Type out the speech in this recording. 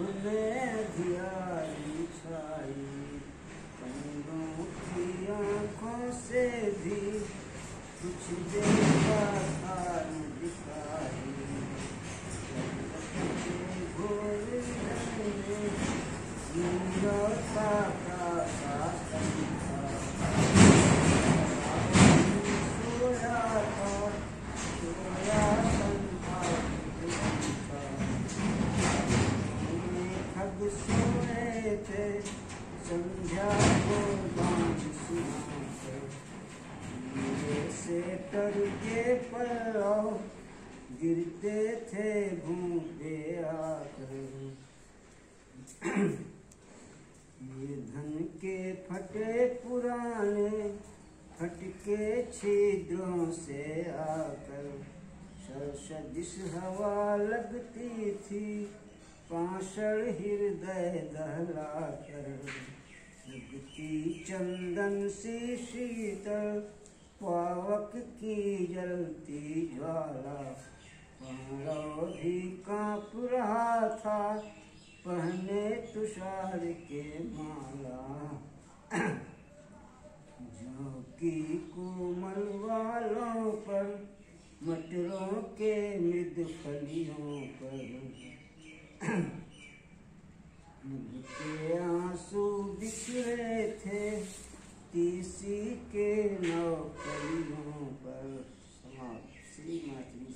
में अधियारी छाई कंगों की आँखों से भी कुछ देखा था दिखाई घोर में सोए थे संध्या को बाँध सुनाकर मेरे से करके पड़ाव गिरते थे भूपे आकर। ये धन के फटे पुराने, फटके छिद्रों से आकर। सरसदिश हवा लगती थी पाषण हृदय दहला कर। चंदन सी शीतल, पावक की जलती ज्वाला। पांडव भी काँप रहा था, पहने तुषार के माला। जो की कोमल वालों पर, मटरों के मृद फलियों पर। के आँसू बिखरे थे किसी के नौकरियों पर। समाप्त। श्री मातृ